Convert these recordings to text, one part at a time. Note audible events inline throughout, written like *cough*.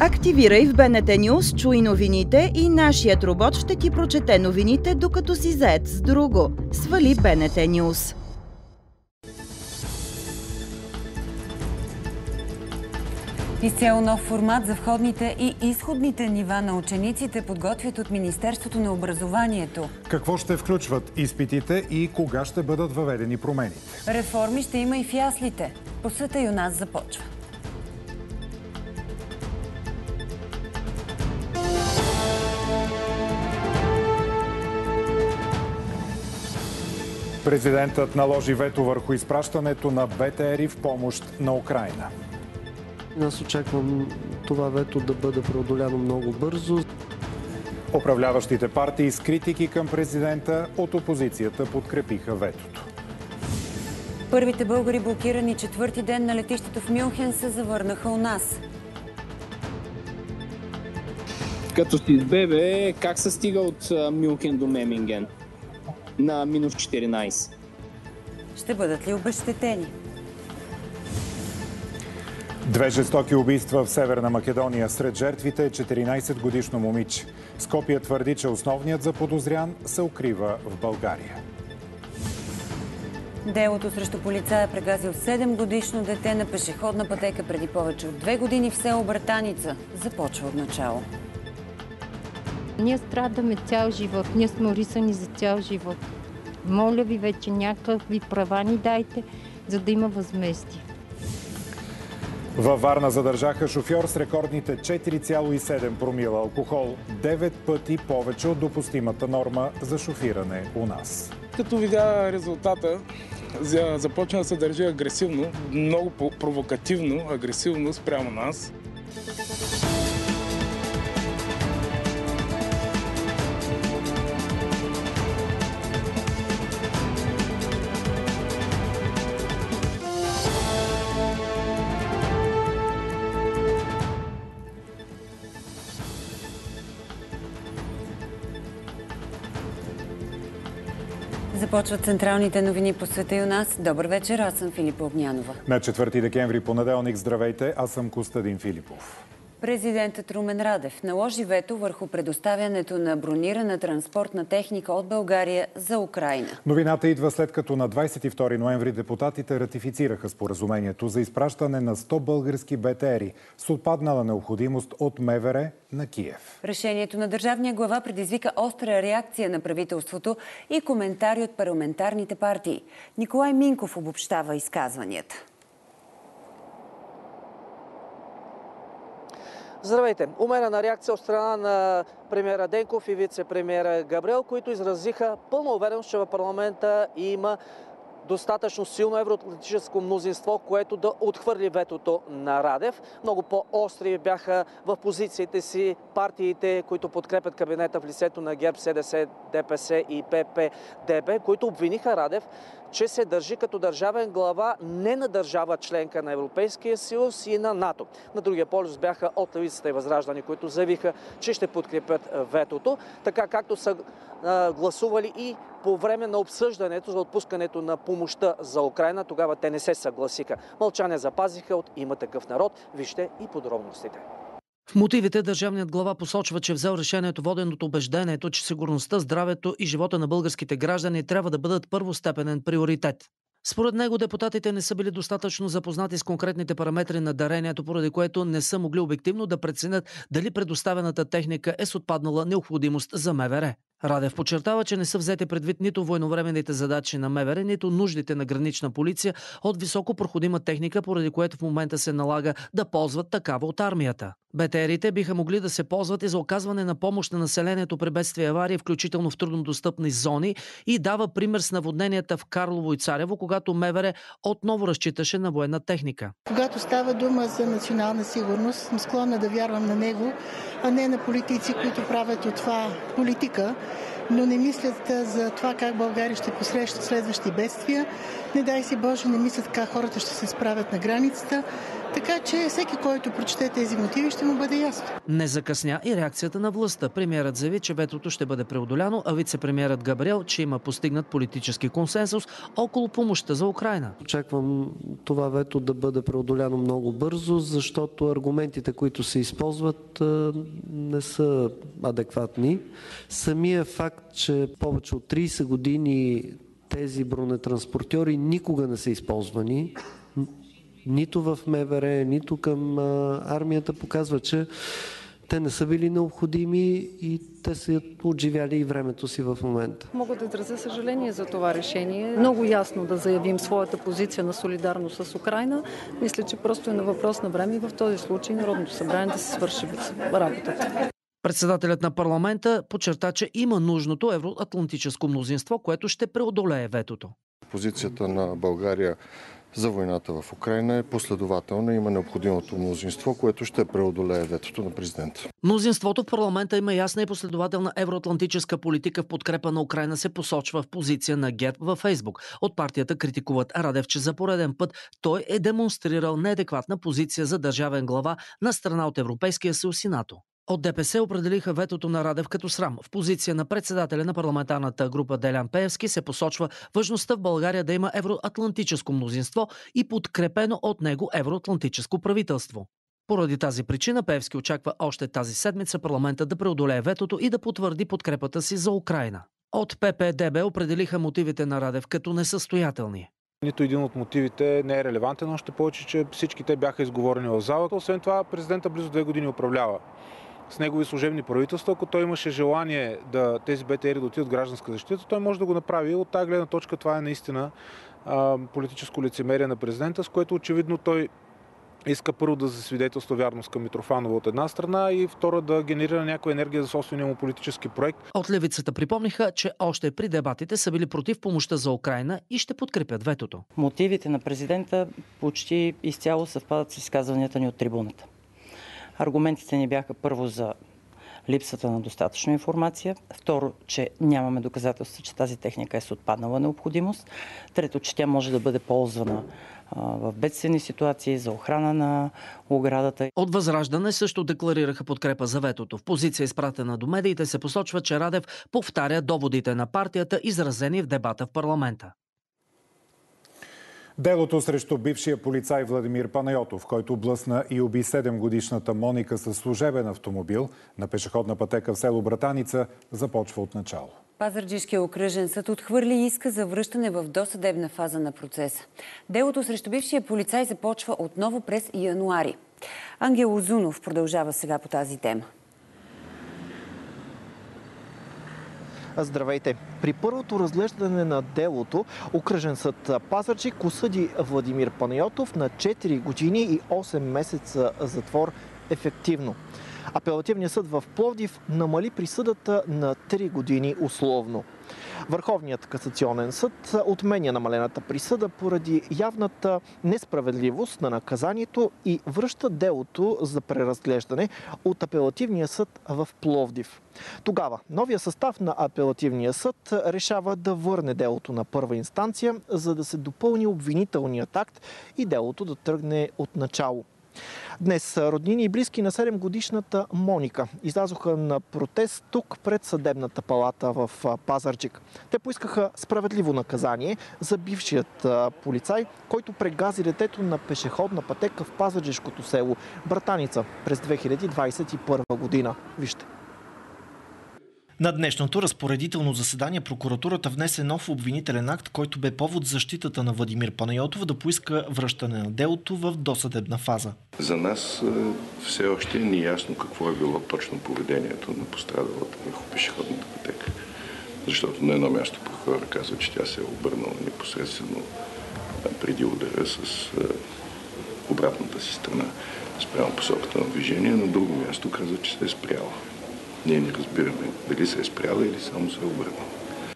Активирай в БНТ News, чуй новините и нашият робот ще ти прочете новините, докато си заед с друго. Свали БНТ News. Изцяло нов формат за входните и изходните нива на учениците подготвят от Министерството на образованието. Какво ще включват изпитите и кога ще бъдат въведени промените? Реформи ще има и в яслите. По света и у нас започва. Президентът наложи вето върху изпращането на БТРи в помощ на Украина. Аз очаквам това вето да бъде преодоляно много бързо. Управляващите партии с критики към президента от опозицията подкрепиха ветото. Първите българи блокирани четвърти ден на летището в Мюнхен се завърнаха у нас. Като си с бебе, как се стига от Мюнхен до Меминген? На минус 14. Ще бъдат ли обещетени? Две жестоки убийства в Северна Македония. Сред жертвите е 14-годишно момиче. Скопия твърди, че основният заподозрян се укрива в България. Делото срещу полицая прегазил 7-годишно дете на пешеходна пътека преди повече от две години в село Братаница. Започва от начало. Ние страдаме цял живот. Ние сме орисани за цял живот. Моля ви вече някакви права ни дайте, за да има възместие. Във Варна задържаха шофьор с рекордните 4,7 промила алкохол. 9 пъти повече от допустимата норма за шофиране у нас. Като видя резултата, започна да се държи агресивно, много провокативно, агресивно спрямо нас. Започват централните новини по света и у нас. Добър вечер, аз съм Филипа Огнянова. На 4 декември понеделник, здравейте, аз съм Костадин Филипов. Президентът Румен Радев наложи вето върху предоставянето на бронирана транспортна техника от България за Украина. Новината идва след като на 22 ноември депутатите ратифицираха споразумението за изпращане на 100 български БТРи с отпаднала необходимост от МВР на Киев. Решението на държавния глава предизвика остра реакция на правителството и коментари от парламентарните партии. Николай Минков обобщава изказванията. Здравейте! Умерена реакция от страна на премьера Денков и вице-премьера Габриел, които изразиха пълна увереност, че в парламента има достатъчно силно евроатлантическо мнозинство, което да отхвърли ветото на Радев. Много по-остри бяха в позициите си партиите, които подкрепят кабинета в лицето на ГЕРБ, СДС, ДПС и ППДБ, които обвиниха Радев, че се държи като държавен глава не на държава членка на Европейския съюз и на НАТО. На другия полюс бяха от левицата и възраждани, които заявиха, че ще подкрепят ветото, така както са гласували и по време на обсъждането за отпускането на помощта за Украина. Тогава те не се съгласиха. Мълчане запазиха от има такъв народ. Вижте и подробностите. В мотивите държавният глава посочва, че взел решението воден от убеждението, че сигурността, здравето и живота на българските граждани трябва да бъдат първостепенен приоритет. Според него депутатите не са били достатъчно запознати с конкретните параметри на дарението, поради което не са могли обективно да преценят дали предоставената техника е с отпаднала необходимост за МВР. Радев подчертава, че не са взети предвид нито военновременните задачи на МВР, нито нуждите на гранична полиция от високо проходима техника, поради което в момента се налага да ползват такава от армията. БТРите биха могли да се ползват и за оказване на помощ на населението при бедствия и аварии, включително в труднодостъпни зони и дава пример с наводненията в Карлово и Царево, когато МВР отново разчиташе на военна техника. Когато става дума за национална сигурност, съм склонна да вярвам на него, а не на политици, които правят от това политика но не мислят за това как България ще посреща следващи бедствия Не дай си Боже, не мислят как хората ще се справят на границата. Така че всеки, който прочете тези мотиви, ще му бъде ясно. Не закъсня и реакцията на властта. Премьерът заяви, че ветото ще бъде преодоляно, а вице-премьерът Габриел, че има постигнат политически консенсус около помощта за Украина. Очаквам това вето да бъде преодоляно много бързо, защото аргументите, които се използват, не са адекватни. Самия факт, че повече от 30 години тези бронетранспортьори никога не са използвани, нито в МВР, нито към армията, показва, че те не са били необходими и те са отживяли и времето си в момента. Мога да изразя съжаление за това решение. Много ясно да заявим своята позиция на солидарност с Украина. Мисля, че просто е на въпрос на време и в този случай Народното събрание да се свърши работата. Председателят на парламента подчерта, че има нужното евроатлантическо мнозинство, което ще преодолее ветото. Позицията на България за войната в Украина е последователна. Има необходимото мнозинство, което ще преодолее ветото на президента. Мнозинството в парламента има ясна и последователна евроатлантическа политика в подкрепа на Украина се посочва в позиция на ГЕРБ във Фейсбук. От партията критикуват Радев, че за пореден път той е демонстрирал неадекватна позиция за държавен глава на страна от Европейския съюз и НАТО. От ДПС определиха ветото на Радев като срам. В позиция на председателя на парламентарната група Делян Пеевски се посочва важността в България да има евроатлантическо мнозинство и подкрепено от него евроатлантическо правителство. Поради тази причина Пеевски очаква още тази седмица парламента да преодолее ветото и да потвърди подкрепата си за Украина. От ППДБ определиха мотивите на Радев като несъстоятелни. Нито един от мотивите не е релевантен, още повече, че всички те бяха изговорени в залата. Освен това, президента близо две години управлява с негови служебни правителства. Ако той имаше желание да тези БТР да отидат в гражданска защита, той може да го направи. От тази гледна точка това е наистина а, политическо лицемерие на президента, с което очевидно той иска първо да засвидетелства вярност към Митрофанова от една страна и второ да генерира някаква енергия за собствения му политически проект. От левицата припомниха, че още при дебатите са били против помощта за Украина и ще подкрепят ветото. Мотивите на президента почти изцяло съвпадат с изказванията ни от трибуната. Аргументите ни бяха първо за липсата на достатъчно информация. Второ, че нямаме доказателства, че тази техника е с отпаднала необходимост. Трето, че тя може да бъде ползвана в бедствени ситуации, за охрана на оградата. От Възраждане също декларираха подкрепа за ветото. В позиция изпратена до медиите се посочва, че Радев повтаря доводите на партията, изразени в дебата в парламента. Делото срещу бившия полицай Владимир Панайотов, който блъсна и уби 7-годишната Моника със служебен автомобил на пешеходна пътека в село Братаница, започва от начало. Пазарджишкия окръжен съд отхвърли иска за връщане в досъдебна фаза на процеса. Делото срещу бившия полицай започва отново през януари. Ангел Озунов продължава сега по тази тема. Здравейте! При първото разглеждане на делото, окръжен съд Пазарчик осъди Владимир Панайотов на 4 години и 8 месеца затвор ефективно. Апелативният съд в Пловдив намали присъдата на 3 години условно. Върховният касационен съд отменя намалената присъда поради явната несправедливост на наказанието и връща делото за преразглеждане от апелативния съд в Пловдив. Тогава новия състав на апелативния съд решава да върне делото на първа инстанция, за да се допълни обвинителният акт и делото да тръгне от начало. Днес роднини и близки на 7 годишната Моника излязоха на протест тук пред съдебната палата в Пазарджик. Те поискаха справедливо наказание за бившият полицай, който прегази детето на пешеходна пътека в Пазарджишкото село Братаница през 2021 година. Вижте. На днешното разпоредително заседание прокуратурата внесе нов обвинителен акт, който бе повод защитата на Владимир Панайотов да поиска връщане на делото в досъдебна фаза. За нас е, все още е неясно какво е било точно поведението на пострадалата върху пешеходната пътека. Защото на едно място прокурора казва, че тя се е обърнала непосредствено преди удара с е, обратната си страна спрямо посоката на движение, на друго място казва, че се е спряла. Ние не разбираме дали се е спряла или само се е обърнала.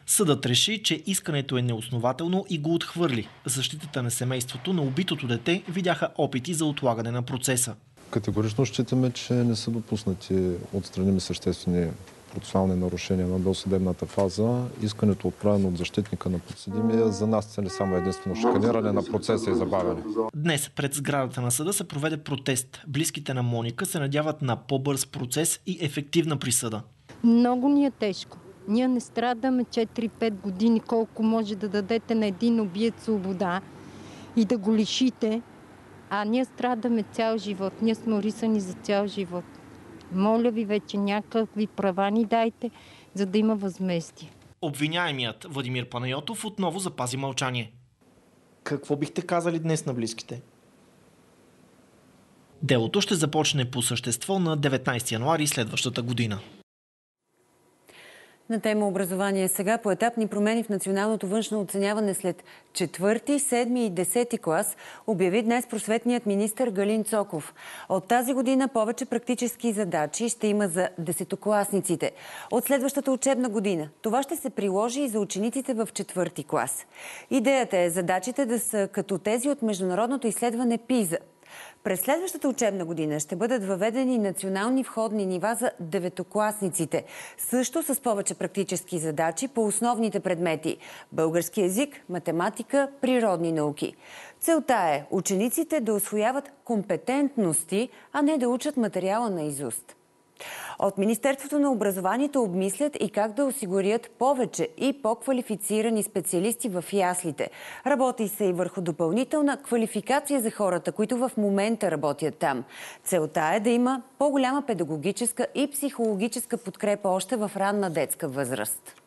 Съдът реши, че искането е неоснователно и го отхвърли. Защитата на семейството на убитото дете видяха опити за отлагане на процеса. Категорично считаме, че не са допуснати отстраними съществени процесуални нарушения на досъдебната фаза. Искането отправено от защитника на подсъдимия за нас цели само единствено шиканиране на процеса и забавяне. Днес пред сградата на съда се проведе протест. Близките на Моника се надяват на по-бърз процес и ефективна присъда. Много ни е тежко. Ние не страдаме 4-5 години, колко може да дадете на един обиец свобода и да го лишите, а ние страдаме цял живот. Ние сме орисани за цял живот. Моля ви вече някакви права ни дайте, за да има възместие. Обвиняемият Владимир Панайотов отново запази мълчание. Какво бихте казали днес на близките? Делото ще започне по същество на 19 януари следващата година. На тема образование сега по етапни промени в националното външно оценяване след 4, 7 и 10 клас обяви днес просветният министр Галин Цоков. От тази година повече практически задачи ще има за десетокласниците. От следващата учебна година това ще се приложи и за учениците в 4 клас. Идеята е задачите да са като тези от международното изследване ПИЗа – през следващата учебна година ще бъдат въведени национални входни нива за деветокласниците, също с повече практически задачи по основните предмети – български язик, математика, природни науки. Целта е учениците да освояват компетентности, а не да учат материала на изуст. От Министерството на образованието обмислят и как да осигурят повече и по-квалифицирани специалисти в яслите. Работи се и върху допълнителна квалификация за хората, които в момента работят там. Целта е да има по-голяма педагогическа и психологическа подкрепа още в ранна детска възраст.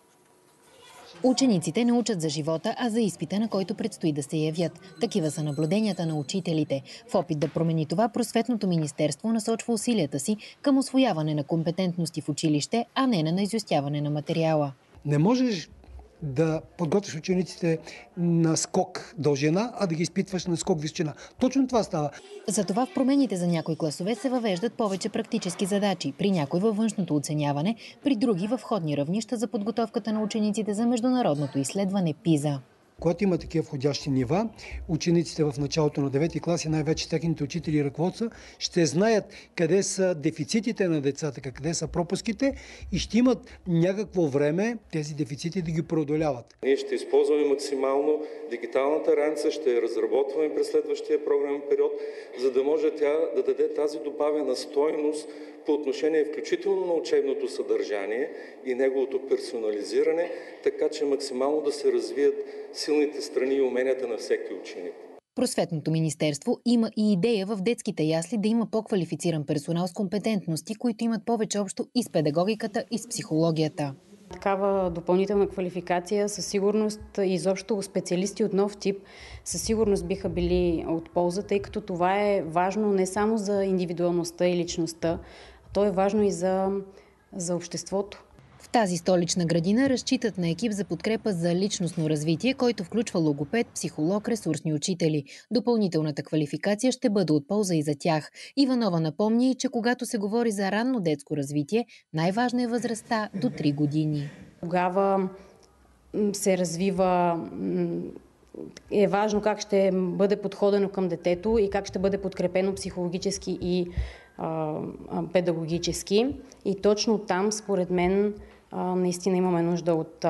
Учениците не учат за живота, а за изпита, на който предстои да се явят. Такива са наблюденията на учителите. В опит да промени това, Просветното министерство насочва усилията си към освояване на компетентности в училище, а не на наизостяване на материала. Не можеш да подготвиш учениците на скок дължина, а да ги изпитваш на скок височина. Точно това става. Затова в промените за някои класове се въвеждат повече практически задачи. При някои във външното оценяване, при други във входни равнища за подготовката на учениците за международното изследване ПИЗА. Когато има такива входящи нива, учениците в началото на 9 клас и най-вече техните учители и ръководства ще знаят къде са дефицитите на децата, къде са пропуските и ще имат някакво време тези дефицити да ги преодоляват. Ние ще използваме максимално дигиталната ранца, ще я разработваме през следващия програмен период, за да може тя да даде тази добавена стойност по отношение включително на учебното съдържание и неговото персонализиране, така че максимално да се развият силните страни и уменията на всеки ученик. Просветното министерство има и идея в детските ясли да има по-квалифициран персонал с компетентности, които имат повече общо и с педагогиката, и с психологията. Такава допълнителна квалификация със сигурност и изобщо специалисти от нов тип със сигурност биха били от полза, тъй като това е важно не само за индивидуалността и личността, то е важно и за, за обществото. В тази столична градина разчитат на екип за подкрепа за личностно развитие, който включва логопед, психолог, ресурсни учители. Допълнителната квалификация ще бъде от полза и за тях. Иванова напомни, че когато се говори за ранно детско развитие, най-важна е възрастта до 3 години. Тогава се развива е важно как ще бъде подходено към детето и как ще бъде подкрепено психологически и педагогически. И точно там, според мен, наистина имаме нужда от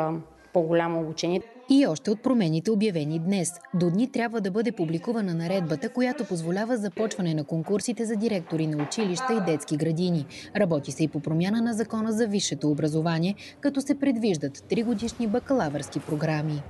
по-голямо обучение. И още от промените обявени днес. До дни трябва да бъде публикувана наредбата, която позволява започване на конкурсите за директори на училища и детски градини. Работи се и по промяна на закона за висшето образование, като се предвиждат тригодишни бакалавърски програми.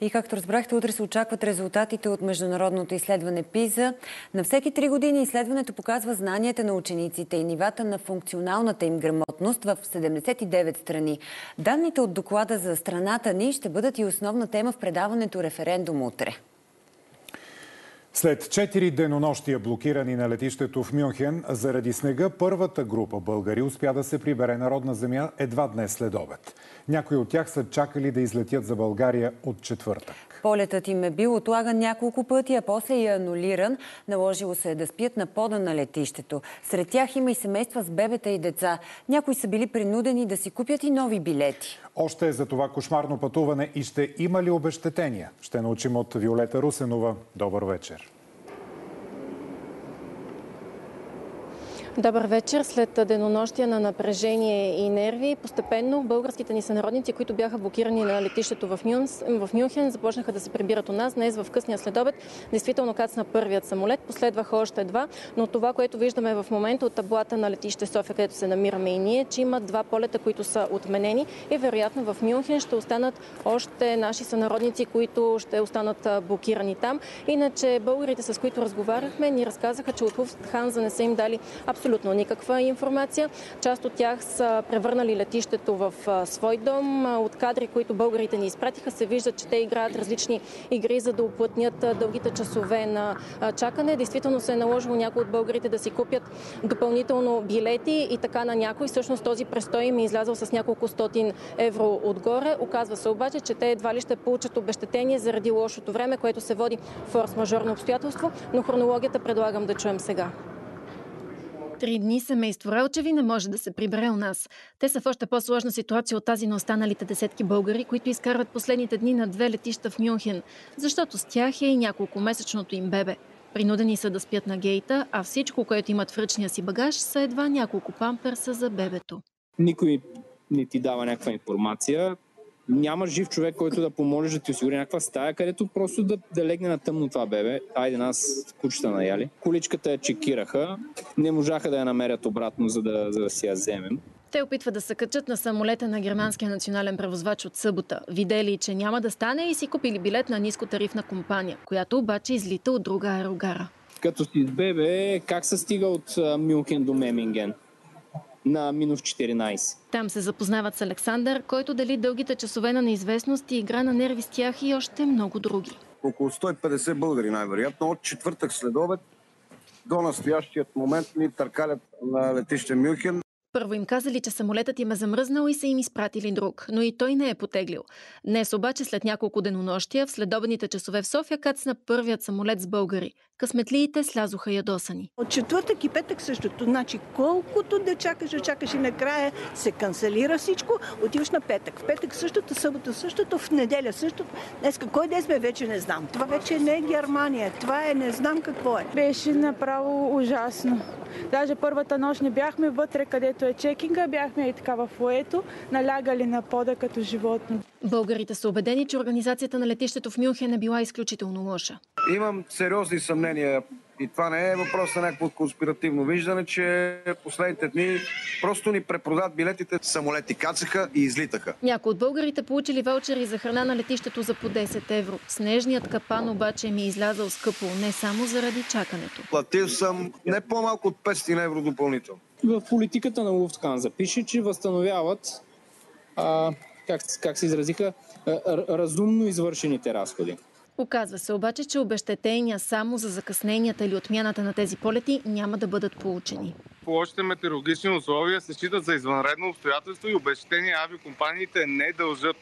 И както разбрахте, утре се очакват резултатите от международното изследване ПИЗа. На всеки три години изследването показва знанията на учениците и нивата на функционалната им грамотност в 79 страни. Данните от доклада за страната ни ще бъдат и основна тема в предаването референдум утре. След 4 денонощия блокирани на летището в Мюнхен, заради снега първата група българи успя да се прибере народна земя едва днес след обед. Някои от тях са чакали да излетят за България от четвъртък. Полетът им е бил отлаган няколко пъти, а после и анулиран. Наложило се е да спят на пода на летището. Сред тях има и семейства с бебета и деца. Някои са били принудени да си купят и нови билети. Още е за това кошмарно пътуване и ще има ли обещетения? Ще научим от Виолета Русенова. Добър вечер. Добър вечер. След денонощия на напрежение и нерви, постепенно българските ни сънародници, които бяха блокирани на летището в, Мюнс, в Мюнхен, започнаха да се прибират у нас. Днес в късния следобед действително кацна първият самолет, последваха още два, но това, което виждаме в момента от таблата на летище София, където се намираме и ние, че има два полета, които са отменени и вероятно в Мюнхен ще останат още наши сънародници, които ще останат блокирани там. Иначе българите, с които разговаряхме, ни разказаха, че от Луфтханза не са им дали абсолютно никаква информация. Част от тях са превърнали летището в свой дом. От кадри, които българите ни изпратиха, се вижда, че те играят различни игри, за да оплътнят дългите часове на чакане. Действително се е наложило някои от българите да си купят допълнително билети и така на някой. Всъщност този престой им е излязъл с няколко стотин евро отгоре. Оказва се обаче, че те едва ли ще получат обещетение заради лошото време, което се води форс-мажорно обстоятелство, но хронологията предлагам да чуем сега. Три дни семейство Релчеви не може да се прибере у нас. Те са в още по-сложна ситуация от тази на останалите десетки българи, които изкарват последните дни на две летища в Мюнхен, защото с тях е и няколко месечното им бебе. Принудени са да спят на гейта, а всичко, което имат в ръчния си багаж, са едва няколко памперса за бебето. Никой не ти дава някаква информация няма жив човек, който да поможе да ти осигури някаква стая, където просто да, да легне на тъмно това бебе. Айде нас кучета наяли. Количката я чекираха, не можаха да я намерят обратно, за да, за да си я вземем. Те опитват да се качат на самолета на германския национален превозвач от събота. Видели, че няма да стане и си купили билет на нискотарифна компания, която обаче излита от друга аерогара. Като си с бебе, как се стига от Мюнхен до Меминген? На минус 14. Там се запознават с Александър, който дали дългите часове на неизвестност и игра на нерви с тях и още много други. Около 150 българи най-вероятно от четвъртък след обед до настоящият момент ни търкалят на летище Мюнхен. Първо им казали, че самолетът им е замръзнал и са им изпратили друг, но и той не е потеглил. Днес обаче, след няколко денонощия, в следобедните часове в София кацна първият самолет с българи. Късметлиите слязоха ядосани. От четвъртък и петък същото. Значи колкото да чакаш, да чакаш и накрая се канцелира всичко, отиваш на петък. В петък същото, събота същото, в неделя същото. Днес кой ден сме вече не знам. Това вече не е Германия. Това е не знам какво е. Беше направо ужасно. Даже първата нощ не бяхме вътре, където е чекинга, бяхме и така в фуето, налягали на пода като животно. Българите са убедени, че организацията на летището в Мюнхен е била изключително лоша. Имам сериозни съмнения и това не е въпрос на някакво конспиративно виждане, че последните дни просто ни препродат билетите. Самолети кацаха и излитаха. Някои от българите получили ваучери за храна на летището за по 10 евро. Снежният капан обаче ми е излязал скъпо, не само заради чакането. Платил съм не по-малко от 500 евро допълнително. В политиката на Луфтханза пише, че възстановяват а, как, как се изразиха, разумно извършените разходи. Оказва се обаче, че обещетения само за закъсненията или отмяната на тези полети няма да бъдат получени. По лошите метеорологични условия се считат за извънредно обстоятелство и обещетения авиокомпаниите не дължат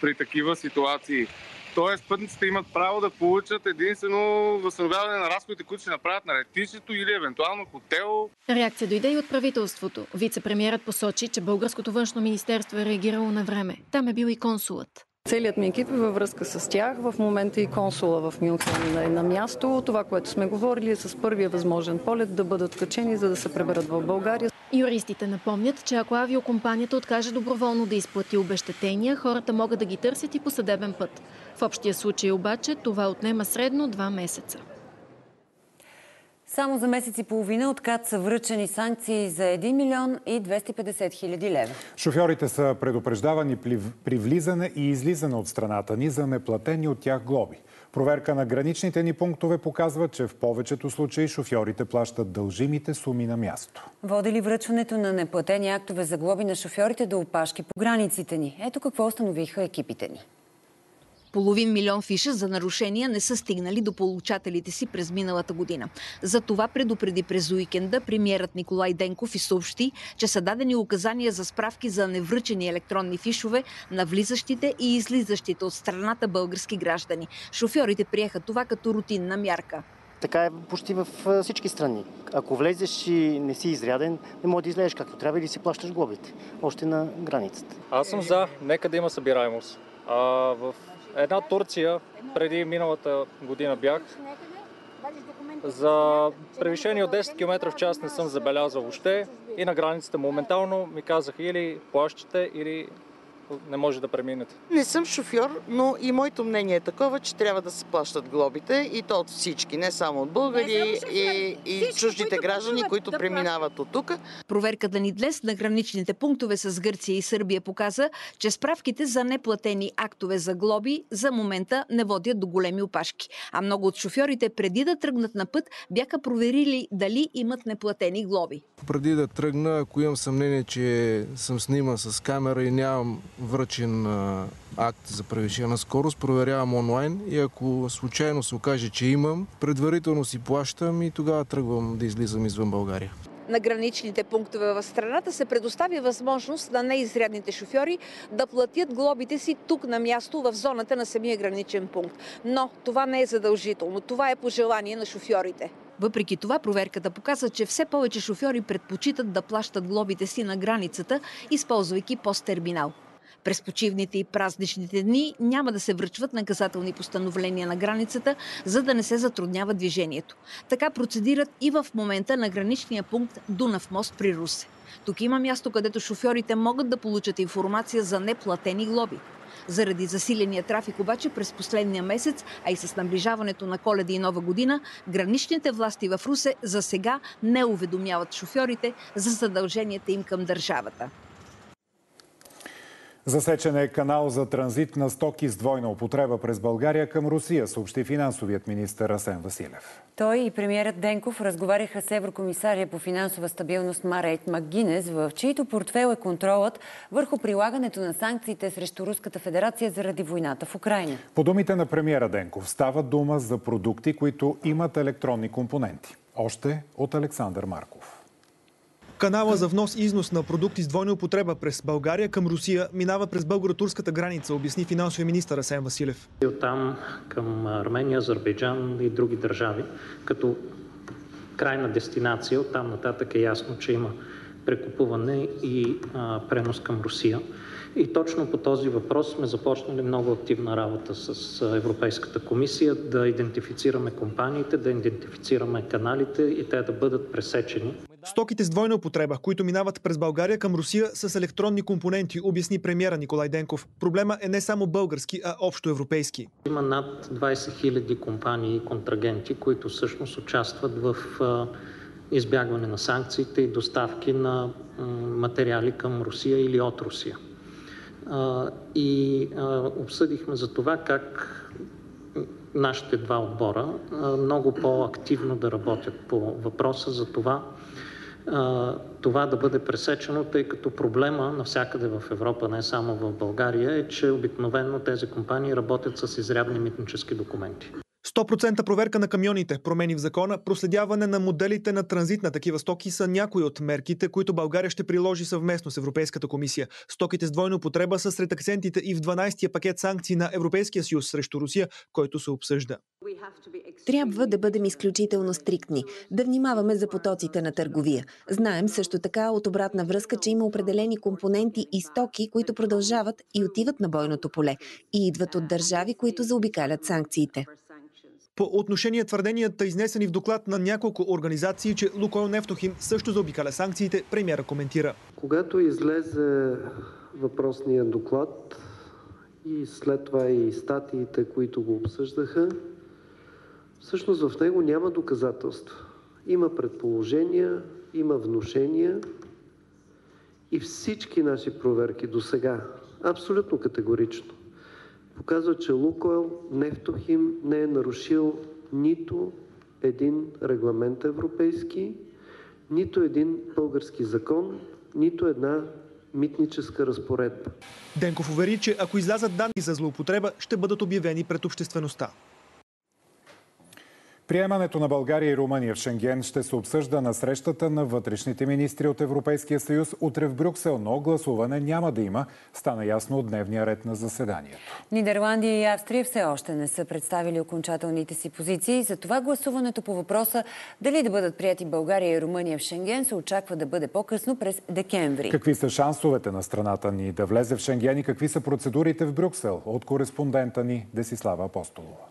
при такива ситуации. Тоест пътниците имат право да получат единствено възстановяване на разходите, които ще направят на летището или евентуално хотел. Реакция дойде и от правителството. Вице-премьерът посочи, че Българското външно министерство е реагирало на време. Там е бил и консулът. Целият ми екип е във връзка с тях. В момента и консула в Мюнхен е на място. Това, което сме говорили е с първия възможен полет да бъдат качени, за да се преберат в България. Юристите напомнят, че ако авиокомпанията откаже доброволно да изплати обещетения, хората могат да ги търсят и по съдебен път. В общия случай обаче това отнема средно два месеца. Само за месец и половина от КАТ са връчени санкции за 1 милион и 250 хиляди лева. Шофьорите са предупреждавани при влизане и излизане от страната ни за неплатени от тях глоби. Проверка на граничните ни пунктове показва, че в повечето случаи шофьорите плащат дължимите суми на място. Води ли връчването на неплатени актове за глоби на шофьорите до опашки по границите ни? Ето какво установиха екипите ни. Половин милион фиша за нарушения не са стигнали до получателите си през миналата година. За това предупреди през уикенда премиерът Николай Денков и съобщи, че са дадени указания за справки за невръчени електронни фишове на влизащите и излизащите от страната български граждани. Шофьорите приеха това като рутинна мярка. Така е почти във всички страни. Ако влезеш и не си изряден, не можеш да излезеш както трябва или си плащаш глобите. Още на границата. Аз съм за. Нека да има събираемост. А, в една Турция, преди миналата година бях, За превишение от 10 км в час не съм забелязал въобще. И на границата моментално ми казаха или плащате, или не може да преминете. Не съм шофьор, но и моето мнение е такова, че трябва да се плащат глобите и то от всички, не само от българи и, и чуждите граждани, които преминават от тук. Проверката ни днес на граничните пунктове с Гърция и Сърбия показа, че справките за неплатени актове за глоби за момента не водят до големи опашки. А много от шофьорите преди да тръгнат на път бяха проверили дали имат неплатени глоби. Преди да тръгна, ако имам съмнение, че съм сниман с камера и нямам връчен акт за превишена скорост, проверявам онлайн и ако случайно се окаже, че имам, предварително си плащам и тогава тръгвам да излизам извън България. На граничните пунктове в страната се предоставя възможност на неизрядните шофьори да платят глобите си тук на място в зоната на самия граничен пункт. Но това не е задължително. Това е пожелание на шофьорите. Въпреки това, проверката показа, че все повече шофьори предпочитат да плащат глобите си на границата, използвайки посттерминал. През почивните и празничните дни няма да се връчват наказателни постановления на границата, за да не се затруднява движението. Така процедират и в момента на граничния пункт Дунав мост при Русе. Тук има място, където шофьорите могат да получат информация за неплатени глоби. Заради засиления трафик обаче през последния месец, а и с наближаването на коледа и нова година, граничните власти в Русе за сега не уведомяват шофьорите за задълженията им към държавата. Засечен е канал за транзит на стоки с двойна употреба през България към Русия, съобщи финансовият министр Асен Василев. Той и премиерът Денков разговаряха с еврокомисария по финансова стабилност Марейт Макгинес, в чийто портфел е контролът върху прилагането на санкциите срещу Руската федерация заради войната в Украина. По думите на премиера Денков става дума за продукти, които имат електронни компоненти. Още от Александър Марков. Канала за внос и износ на продукти с двойна употреба през България към Русия минава през българо-турската граница, обясни финансовия министър Асен Василев. И оттам към Армения, Азербайджан и други държави, като крайна дестинация, оттам нататък е ясно, че има прекупуване и а, пренос към Русия. И точно по този въпрос сме започнали много активна работа с Европейската комисия да идентифицираме компаниите, да идентифицираме каналите и те да бъдат пресечени. Стоките с двойна употреба, които минават през България към Русия с електронни компоненти, обясни премиера Николай Денков. Проблема е не само български, а общо европейски. Има над 20 000 компании и контрагенти, които всъщност участват в избягване на санкциите и доставки на материали към Русия или от Русия. И обсъдихме за това как нашите два отбора много по-активно да работят по въпроса за това това да бъде пресечено, тъй като проблема навсякъде в Европа, не само в България, е, че обикновено тези компании работят с изрядни митнически документи. 100% проверка на камионите, промени в закона, проследяване на моделите на транзит на такива стоки са някои от мерките, които България ще приложи съвместно с Европейската комисия. Стоките с двойна употреба са сред акцентите и в 12-я пакет санкции на Европейския съюз срещу Русия, който се обсъжда. Трябва да бъдем изключително стриктни, да внимаваме за потоците на търговия. Знаем също така от обратна връзка, че има определени компоненти и стоки, които продължават и отиват на бойното поле и идват от държави, които заобикалят санкциите. По отношение твърденията, изнесени в доклад на няколко организации, че Лукойл Нефтохим също заобикаля санкциите, премиера коментира. Когато излезе въпросния доклад и след това и статиите, които го обсъждаха, всъщност в него няма доказателства. Има предположения, има внушения и всички наши проверки до сега, абсолютно категорично, показва, че Лукойл Нефтохим не е нарушил нито един регламент европейски, нито един български закон, нито една митническа разпоредба. Денков увери, че ако излязат данни за злоупотреба, ще бъдат обявени пред обществеността. Приемането на България и Румъния в Шенген ще се обсъжда на срещата на вътрешните министри от Европейския съюз утре в Брюксел, но гласуване няма да има, стана ясно от дневния ред на заседанието. Нидерландия и Австрия все още не са представили окончателните си позиции. Затова гласуването по въпроса дали да бъдат прияти България и Румъния в Шенген се очаква да бъде по-късно през декември. Какви са шансовете на страната ни да влезе в Шенген и какви са процедурите в Брюксел? От кореспондента ни Десислава Апостолова.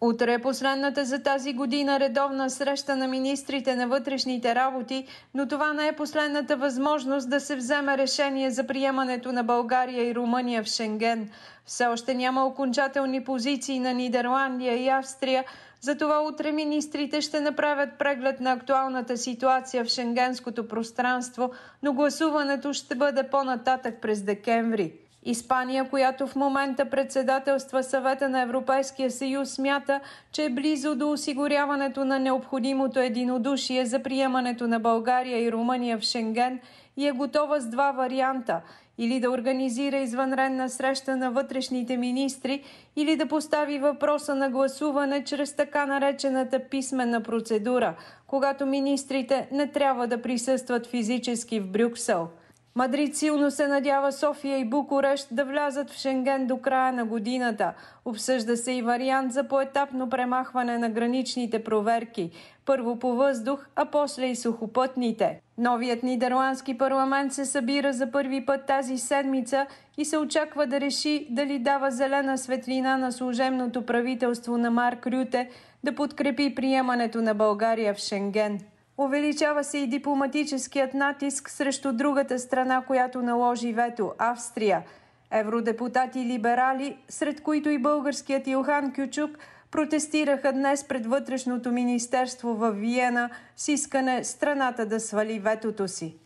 Утре е последната за тази година редовна среща на министрите на вътрешните работи, но това не е последната възможност да се вземе решение за приемането на България и Румъния в Шенген. Все още няма окончателни позиции на Нидерландия и Австрия, затова утре министрите ще направят преглед на актуалната ситуация в шенгенското пространство, но гласуването ще бъде по-нататък през декември. Испания, която в момента председателства съвета на Европейския съюз, смята, че е близо до осигуряването на необходимото единодушие за приемането на България и Румъния в Шенген и е готова с два варианта – или да организира извънредна среща на вътрешните министри, или да постави въпроса на гласуване чрез така наречената писмена процедура, когато министрите не трябва да присъстват физически в Брюксел – Мадрид силно се надява София и Букурещ да влязат в Шенген до края на годината. Обсъжда се и вариант за поетапно премахване на граничните проверки. Първо по въздух, а после и сухопътните. Новият нидерландски парламент се събира за първи път тази седмица и се очаква да реши дали дава зелена светлина на служебното правителство на Марк Рюте да подкрепи приемането на България в Шенген. Увеличава се и дипломатическият натиск срещу другата страна, която наложи вето – Австрия. Евродепутати либерали, сред които и българският Илхан Кючук, протестираха днес пред Вътрешното министерство в Виена с искане страната да свали ветото си.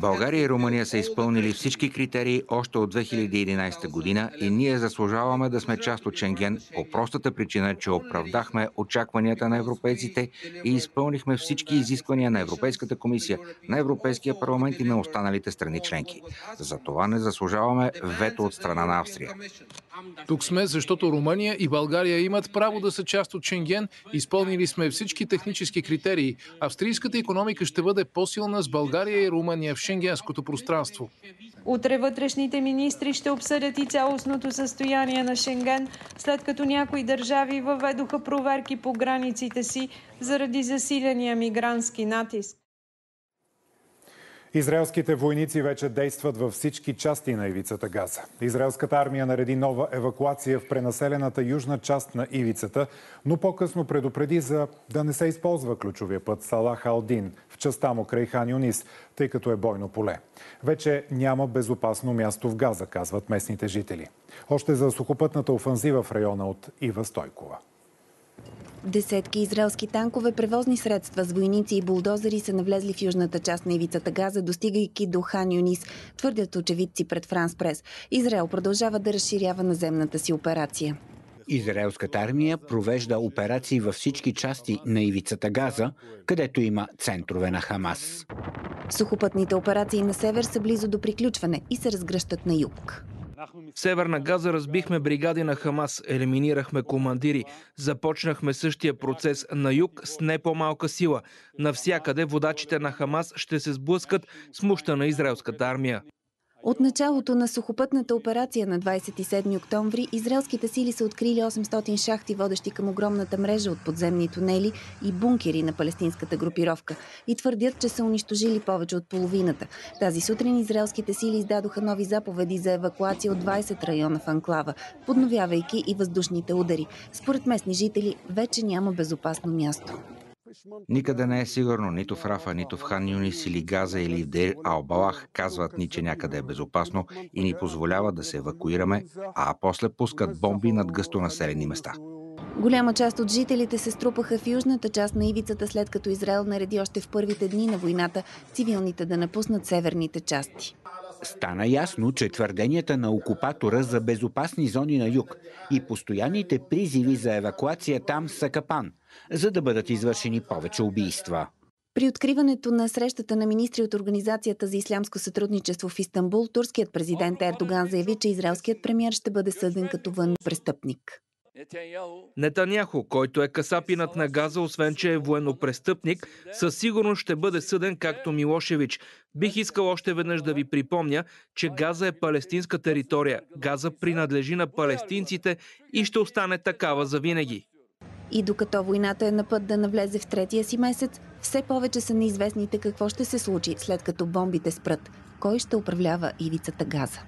България и Румъния са изпълнили всички критерии още от 2011 година и ние заслужаваме да сме част от Шенген по простата причина, че оправдахме очакванията на европейците и изпълнихме всички изисквания на Европейската комисия, на Европейския парламент и на останалите страни членки. За това не заслужаваме вето от страна на Австрия. Тук сме, защото Румъния и България имат право да са част от Шенген. Изпълнили сме всички технически критерии. Австрийската економика ще бъде по-силна с България и Румъния в шенгенското пространство. Утре вътрешните министри ще обсъдят и цялостното състояние на Шенген, след като някои държави въведоха проверки по границите си заради засиления мигрантски натиск. Израелските войници вече действат във всички части на ивицата Газа. Израелската армия нареди нова евакуация в пренаселената южна част на ивицата, но по-късно предупреди за да не се използва ключовия път Салах Алдин в частта му край Хан Юнис, тъй като е бойно поле. Вече няма безопасно място в Газа, казват местните жители. Още за сухопътната офанзива в района от Ива Стойкова. Десетки израелски танкове, превозни средства с войници и булдозери са навлезли в южната част на ивицата Газа, достигайки до Хан Юнис, твърдят очевидци пред Франс Прес. Израел продължава да разширява наземната си операция. Израелската армия провежда операции във всички части на ивицата Газа, където има центрове на Хамас. Сухопътните операции на север са близо до приключване и се разгръщат на юг. В Северна Газа разбихме бригади на Хамас, елиминирахме командири. Започнахме същия процес на юг с не по-малка сила. Навсякъде водачите на Хамас ще се сблъскат с муща на израелската армия. От началото на сухопътната операция на 27 октомври израелските сили са открили 800 шахти, водещи към огромната мрежа от подземни тунели и бункери на палестинската групировка и твърдят, че са унищожили повече от половината. Тази сутрин израелските сили издадоха нови заповеди за евакуация от 20 района в Анклава, подновявайки и въздушните удари. Според местни жители вече няма безопасно място. Никъде не е сигурно, нито в Рафа, нито в Хан Юнис или Газа или в Дейр Албалах. Казват ни, че някъде е безопасно и ни позволяват да се евакуираме, а после пускат бомби над гъсто населени места. Голяма част от жителите се струпаха в южната част на ивицата, след като Израел нареди още в първите дни на войната цивилните да напуснат северните части. Стана ясно, че твърденията на окупатора за безопасни зони на юг и постоянните призиви за евакуация там са капан – за да бъдат извършени повече убийства. При откриването на срещата на министри от Организацията за ислямско сътрудничество в Истанбул, турският президент Ердоган заяви, че израелският премьер ще бъде съден като вън престъпник. Нетаняхо, който е касапинът на Газа, освен че е военнопрестъпник, със сигурност ще бъде съден както Милошевич. Бих искал още веднъж да ви припомня, че Газа е палестинска територия. Газа принадлежи на палестинците и ще остане такава за винаги. И докато войната е на път да навлезе в третия си месец, все повече са неизвестните какво ще се случи след като бомбите спрат. Кой ще управлява ивицата Газа?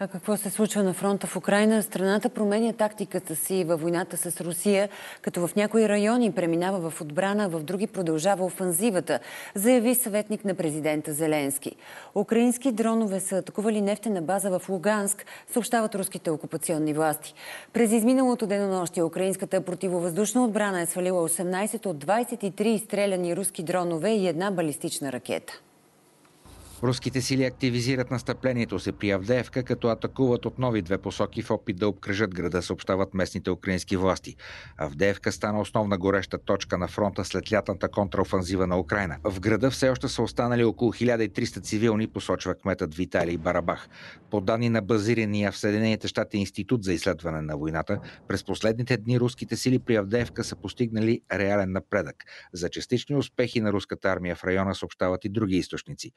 А какво се случва на фронта в Украина? Страната променя тактиката си във войната с Русия, като в някои райони преминава в отбрана, в други продължава офанзивата, заяви съветник на президента Зеленски. Украински дронове са атакували нефтена база в Луганск, съобщават руските окупационни власти. През изминалото денонощие украинската противовъздушна отбрана е свалила 18 от 23 изстреляни руски дронове и една балистична ракета. Руските сили активизират настъплението си при Авдеевка, като атакуват от нови две посоки в опит да обкръжат града, съобщават местните украински власти. Авдеевка стана основна гореща точка на фронта след лятната контраофанзива на Украина. В града все още са останали около 1300 цивилни, посочва кметът Виталий Барабах. По данни на базирания в Съединените щати Институт за изследване на войната, през последните дни руските сили при Авдеевка са постигнали реален напредък. За частични успехи на руската армия в района съобщават и други източници.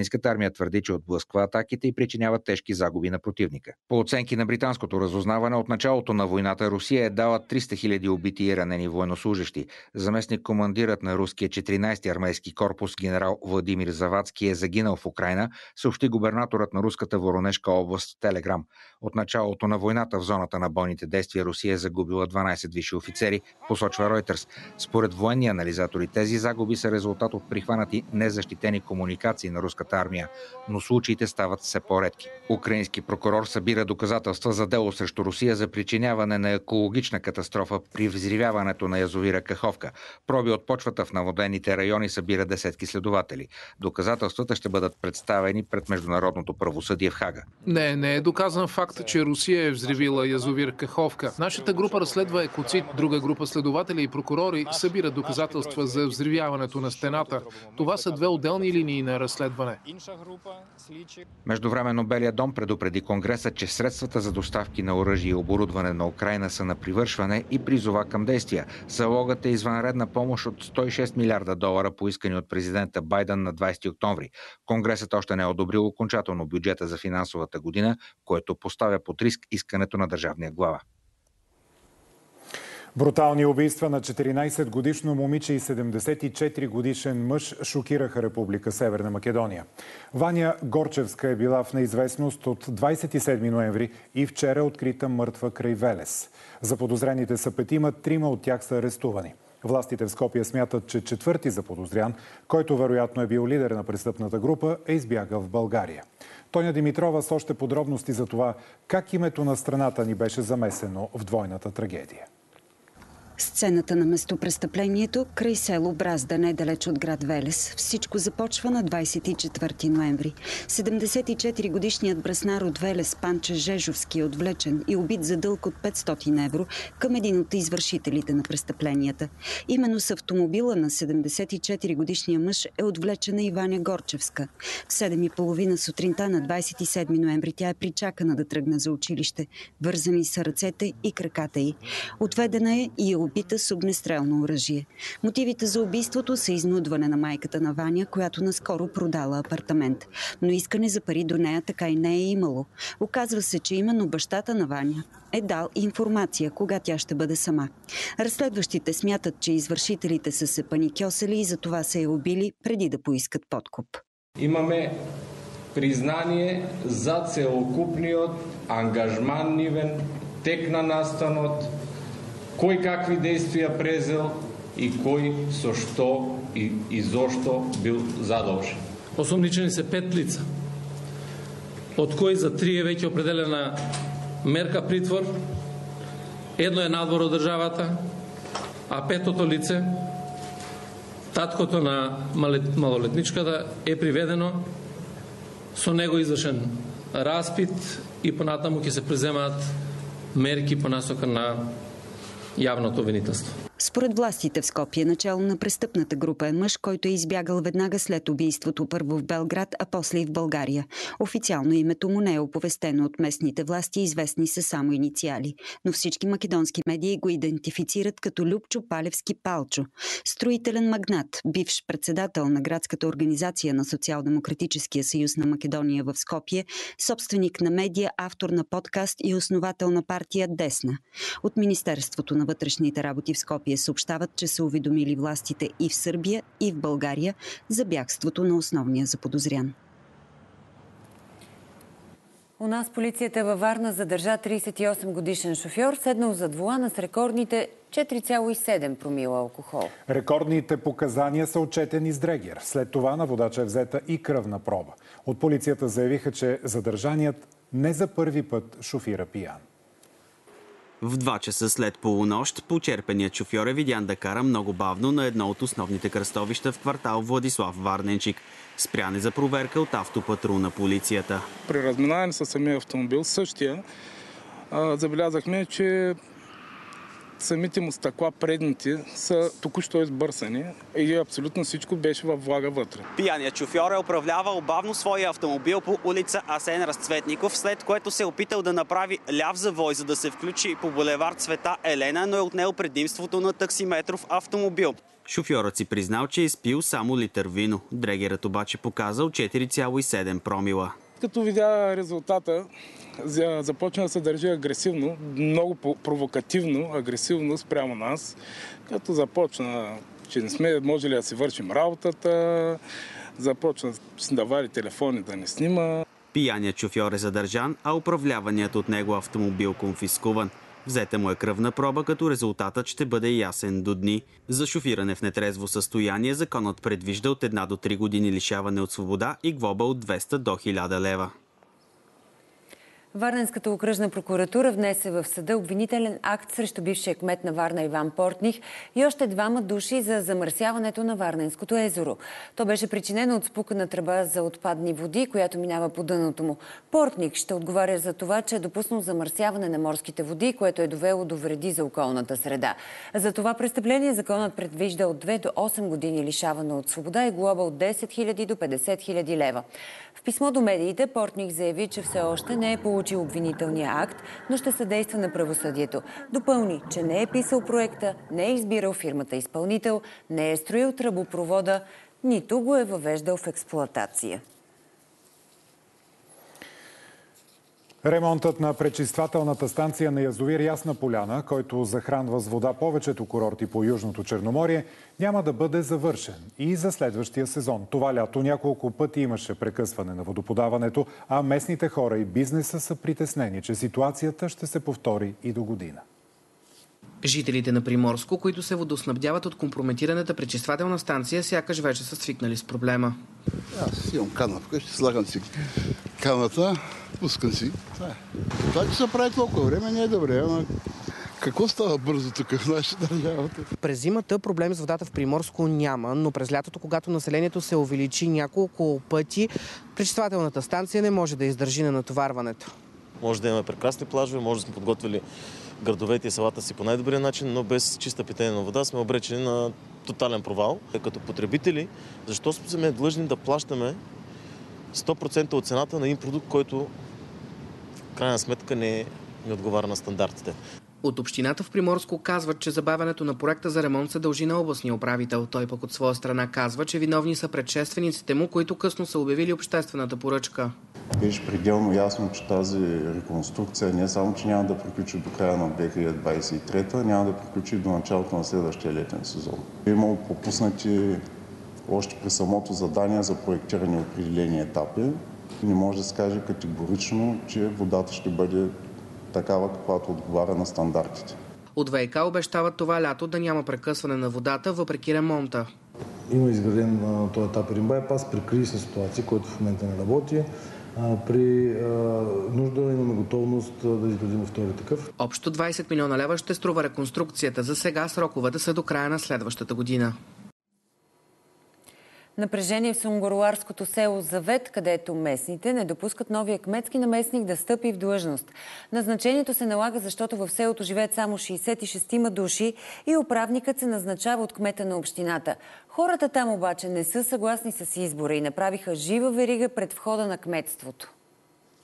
Украинската армия твърди, че отблъсква атаките и причинява тежки загуби на противника. По оценки на британското разузнаване, от началото на войната Русия е дала 300 000 убити и ранени военнослужащи. Заместник командирът на руския 14-ти армейски корпус генерал Владимир Завадски е загинал в Украина, съобщи губернаторът на руската Воронежка област в Телеграм. От началото на войната в зоната на бойните действия Русия е загубила 12 висши офицери, посочва Reuters. Според военни анализатори тези загуби са резултат от прихванати незащитени комуникации на руската армия, но случаите стават все по-редки. Украински прокурор събира доказателства за дело срещу Русия за причиняване на екологична катастрофа при взривяването на язовира Каховка. Проби от почвата в наводените райони събира десетки следователи. Доказателствата ще бъдат представени пред Международното правосъдие в Хага. Не, не е доказан факт, че Русия е взривила язовир Каховка. Нашата група разследва екоцит, друга група следователи и прокурори събират доказателства за взривяването на стената. Това са две отделни линии на разследване. Междувременно Белия дом предупреди Конгреса, че средствата за доставки на оръжие и оборудване на Украина са на привършване и призова към действия. Залогът е извънредна помощ от 106 милиарда долара, поискани от президента Байден на 20 октомври. Конгресът още не е одобрил окончателно бюджета за финансовата година, което поставя под риск искането на държавния глава. Брутални убийства на 14-годишно момиче и 74-годишен мъж шокираха Република Северна Македония. Ваня Горчевска е била в неизвестност от 27 ноември и вчера е открита мъртва край Велес. За подозрените са петима, трима от тях са арестувани. Властите в Скопия смятат, че четвърти заподозрян, който вероятно е бил лидер на престъпната група, е избягал в България. Тоня Димитрова с още подробности за това как името на страната ни беше замесено в двойната трагедия. Сцената на местопрестъплението край село Бразда, недалеч от град Велес. Всичко започва на 24 ноември. 74-годишният браснар от Велес Панча Жежовски е отвлечен и убит за дълг от 500 евро към един от извършителите на престъпленията. Именно с автомобила на 74-годишния мъж е отвлечена Иваня Горчевска. В 7.30 сутринта на 27 ноември тя е причакана да тръгне за училище. Вързани са ръцете и краката й. Отведена е и е убита с огнестрелно оръжие. Мотивите за убийството са изнудване на майката на Ваня, която наскоро продала апартамент. Но искане за пари до нея така и не е имало. Оказва се, че именно бащата на Ваня е дал информация кога тя ще бъде сама. Разследващите смятат, че извършителите са се паникьосали и за това се е убили преди да поискат подкуп. Имаме признание за целокупниот ангажман нивен тек на настанот, кој какви действија презел и кој со што и, и зошто бил задолжен. Осумничени се пет лица, од кои за три е веќе определена мерка притвор, едно е надвор од државата, а петото лице, таткото на малолетничката, е приведено, со него извршен распит и понатаму ќе се преземаат мерки по насока на явното винителство. Според властите в Скопие, начало на престъпната група е мъж, който е избягал веднага след убийството първо в Белград, а после и в България. Официално името му не е оповестено от местните власти, известни са само инициали. Но всички македонски медии го идентифицират като Любчо Палевски Палчо. Строителен магнат, бивш председател на градската организация на Социал-демократическия съюз на Македония в Скопие, собственик на медия, автор на подкаст и основател на партия Десна. От Министерството на вътрешните работи в Скопие съобщават, че са уведомили властите и в Сърбия, и в България за бягството на основния заподозрян. У нас полицията във Варна задържа 38 годишен шофьор, седнал зад вулана с рекордните 4,7 промила алкохол. Рекордните показания са отчетени с Дрегер. След това на водача е взета и кръвна проба. От полицията заявиха, че задържаният не за първи път шофира пиян. В 2 часа след полунощ почерпеният шофьор е видян да кара много бавно на едно от основните кръстовища в квартал Владислав Варненчик. Спряне за проверка от автопатрул на полицията. При разминаване с самия автомобил, същия, забелязахме, че самите му стъкла предните са току-що избърсани и абсолютно всичко беше във влага вътре. Пияният шофьор е управлявал бавно своя автомобил по улица Асен Разцветников, след което се е опитал да направи ляв завой, за да се включи по булевард Света Елена, но е отнел предимството на таксиметров автомобил. Шофьорът си признал, че е спил само литър вино. Дрегерът обаче показал 4,7 промила. Като видя резултата, започна да се държи агресивно, много провокативно, агресивно спрямо нас, като започна, че не сме можели да си вършим работата, започна да вари телефони да не снима. Пияният шофьор е задържан, а управляваният от него автомобил конфискуван. Взета му е кръвна проба, като резултатът ще бъде ясен до дни. За шофиране в нетрезво състояние законът предвижда от една до 3 години лишаване от свобода и глоба от 200 до 1000 лева. Варненската окръжна прокуратура внесе в съда обвинителен акт срещу бившия кмет на Варна Иван Портних и още двама души за замърсяването на Варненското езеро. То беше причинено от спукана тръба за отпадни води, която минава по дъното му. Портник ще отговаря за това, че е допуснал замърсяване на морските води, което е довело до вреди за околната среда. За това престъпление законът предвижда от 2 до 8 години лишаване от свобода и глоба от 10 000 до 50 000 лева. В писмо до медиите Портник заяви, че все още не е получил обвинителния акт, но ще съдейства на правосъдието. Допълни, че не е писал проекта, не е избирал фирмата изпълнител, не е строил тръбопровода, нито го е въвеждал в експлоатация. Ремонтът на пречиствателната станция на язовир Ясна поляна, който захранва с вода повечето курорти по Южното Черноморие, няма да бъде завършен и за следващия сезон. Това лято няколко пъти имаше прекъсване на водоподаването, а местните хора и бизнеса са притеснени, че ситуацията ще се повтори и до година. Жителите на Приморско, които се водоснабдяват от компрометираната пречиствателна станция, сякаш вече са свикнали с проблема. Аз имам кана вкъщи, слагам си каната, пускам си. Това, е. Това, че се прави толкова време, не е добре, ама какво става бързо тук в нашата държава? През зимата проблем с водата в Приморско няма, но през лятото, когато населението се увеличи няколко пъти, пречиствателната станция не може да издържи на натоварването. Може да имаме прекрасни плажове, може да сме подготвили градовете и селата си по най-добрия начин, но без чиста питейна вода сме обречени на тотален провал. Като потребители, защо сме длъжни да плащаме 100% от цената на един продукт, който в крайна сметка не, не отговаря на стандартите. От общината в Приморско казват, че забавянето на проекта за ремонт се дължи на областния управител. Той пък от своя страна казва, че виновни са предшествениците му, които късно са обявили обществената поръчка. Беше пределно ясно, че тази реконструкция не само, че няма да приключи до края на 2023, няма да приключи до началото на следващия летен сезон. Е имало пропуснати още при самото задание за проектиране определени етапи. Не може да се каже категорично, че водата ще бъде такава, каквато отговаря на стандартите. От ВИК обещават това лято да няма прекъсване на водата, въпреки ремонта. Има изграден на този етап байпас при кризисна ситуация, който в момента не работи. При нужда имаме готовност да изградим втори такъв. Общо 20 милиона лева ще струва реконструкцията. За сега сроковете са до края на следващата година. Напрежение в Сунгоруарското село Завет, където местните не допускат новия кметски наместник да стъпи в длъжност. Назначението се налага, защото в селото живеят само 66 души и управникът се назначава от кмета на общината. Хората там обаче не са съгласни с избора и направиха жива верига пред входа на кметството.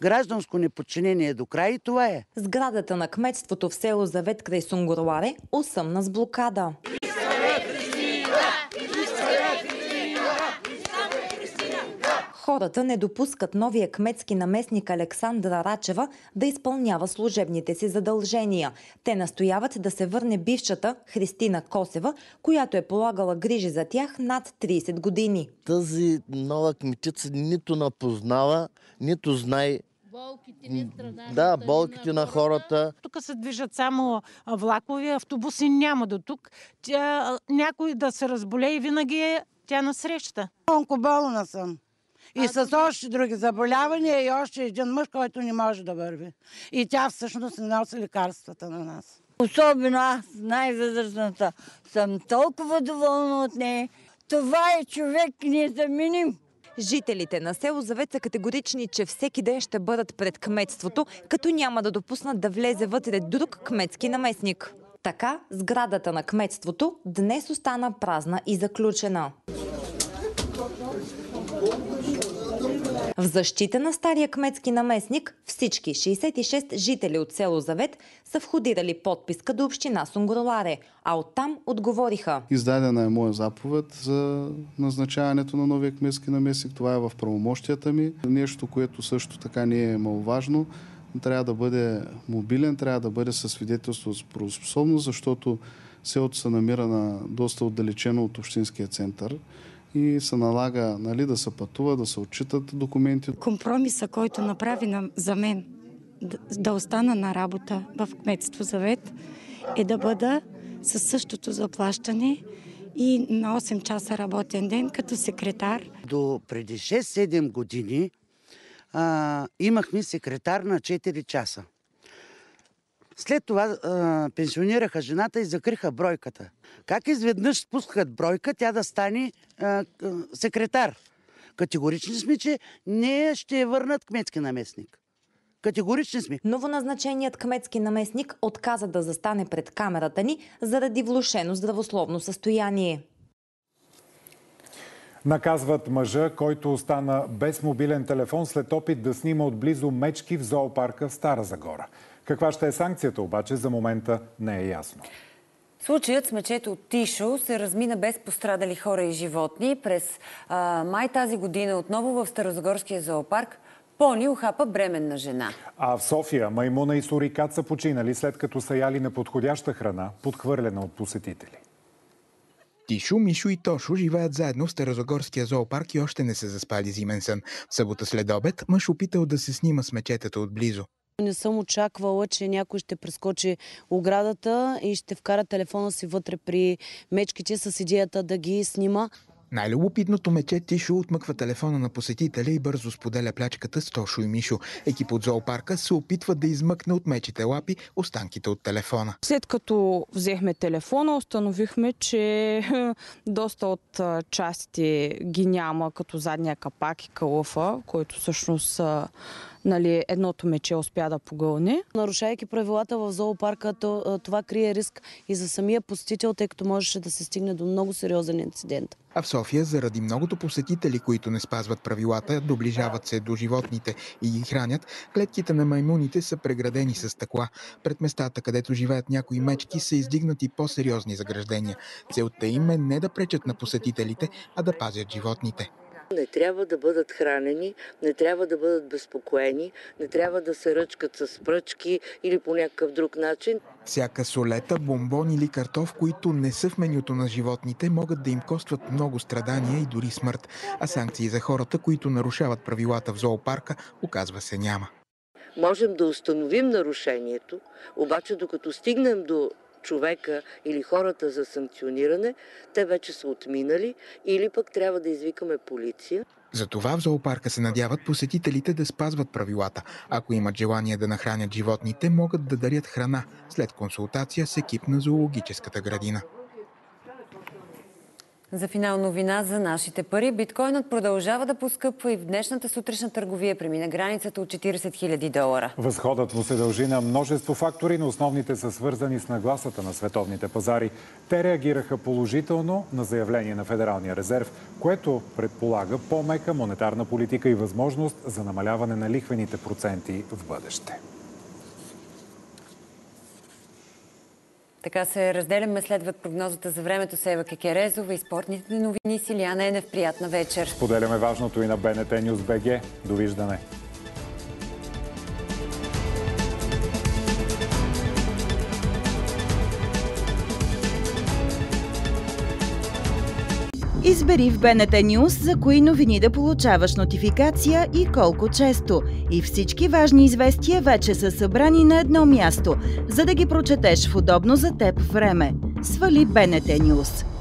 Гражданско неподчинение до край и това е. Сградата на кметството в село Завет край Сунгоруаре осъмна с блокада. Хората не допускат новия кметски наместник Александра Рачева да изпълнява служебните си задължения. Те настояват да се върне бившата Христина Косева, която е полагала грижи за тях над 30 години. Тази нова кметица нито напознава, нито знае Да, болките на хората. Тук се движат само влакови, автобуси няма до тук. Тя, някой да се разболее и винаги е тя насреща. Онкоболна съм. И а, с още други заболявания и още един мъж, който не може да върви. И тя всъщност не носи лекарствата на нас. Особено аз, най-възрастната, съм толкова доволна от нея. Това е човек незаменим. Жителите на село Завет са категорични, че всеки ден ще бъдат пред кметството, като няма да допуснат да влезе вътре друг кметски наместник. Така, сградата на кметството днес остана празна и заключена. В защита на стария кметски наместник всички 66 жители от село Завет са входирали подписка до община Сунгурларе, а оттам отговориха. Издадена е моя заповед за назначаването на новия кметски наместник. Това е в правомощията ми. Нещо, което също така не е маловажно. Трябва да бъде мобилен, трябва да бъде със свидетелство за правоспособност, защото селото се намира на доста отдалечено от общинския център и се налага нали, да се пътува, да се отчитат документи. Компромиса, който направи на, за мен да, да остана на работа в кметство Завет, е да бъда със същото заплащане и на 8 часа работен ден като секретар. До преди 6-7 години а, имахме секретар на 4 часа. След това а, пенсионираха жената и закриха бройката. Как изведнъж спускат бройка, тя да стане а, секретар? Категорични сме, че не ще върнат кметски наместник. Категорични сме. Новоназначеният кметски наместник отказа да застане пред камерата ни заради влушено здравословно състояние. Наказват мъжа, който остана без мобилен телефон след опит да снима отблизо мечки в зоопарка в Стара Загора. Каква ще е санкцията обаче за момента не е ясно. Случаят с мечето Тишо се размина без пострадали хора и животни. През а, май тази година отново в Старозагорския зоопарк Пони ухапа бременна жена. А в София маймуна и сурикат са починали след като са яли неподходяща храна, подхвърлена от посетители. Тишо, Мишо и Тошо живеят заедно в Старозагорския зоопарк и още не са заспали зимен сън. В събота след обед мъж опитал да се снима с мечетата отблизо. Не съм очаквала, че някой ще прескочи оградата и ще вкара телефона си вътре при мечките с идеята да ги снима. Най-любопитното мече Тишо отмъква телефона на посетителя и бързо споделя плячката с Тошо и Мишо. Екип от зоопарка се опитва да измъкне от мечите лапи останките от телефона. След като взехме телефона, установихме, че *laughs* доста от частите ги няма, като задния капак и калъфа, който всъщност нали, едното мече успя да погълне. Нарушайки правилата в зоопарка, това крие риск и за самия посетител, тъй като можеше да се стигне до много сериозен инцидент. А в София, заради многото посетители, които не спазват правилата, доближават се до животните и ги хранят, клетките на маймуните са преградени с стъкла. Пред местата, където живеят някои мечки, са издигнати по-сериозни заграждения. Целта им е не да пречат на посетителите, а да пазят животните. Не трябва да бъдат хранени, не трябва да бъдат безпокоени, не трябва да се ръчкат с пръчки или по някакъв друг начин. Всяка солета, бомбон или картоф, които не са в менюто на животните, могат да им костват много страдания и дори смърт. А санкции за хората, които нарушават правилата в зоопарка, оказва се няма. Можем да установим нарушението, обаче докато стигнем до човека или хората за санкциониране, те вече са отминали или пък трябва да извикаме полиция. Затова в зоопарка се надяват посетителите да спазват правилата. Ако имат желание да нахранят животните, могат да дарят храна след консултация с екип на зоологическата градина. За финал новина за нашите пари. Биткоинът продължава да поскъпва и в днешната сутрешна търговия премина границата от 40 000 долара. Възходът му се дължи на множество фактори, но основните са свързани с нагласата на световните пазари. Те реагираха положително на заявление на Федералния резерв, което предполага по-мека монетарна политика и възможност за намаляване на лихвените проценти в бъдеще. Така се разделяме. Следват прогнозата за времето с Ева Кекерезова и спортните новини с Илияна Енев. Приятна вечер. Споделяме важното и на БНТ Ньюс БГ. Довиждане. Избери в БНТ News за кои новини да получаваш нотификация и колко често. И всички важни известия вече са събрани на едно място, за да ги прочетеш в удобно за теб време. Свали БНТ News.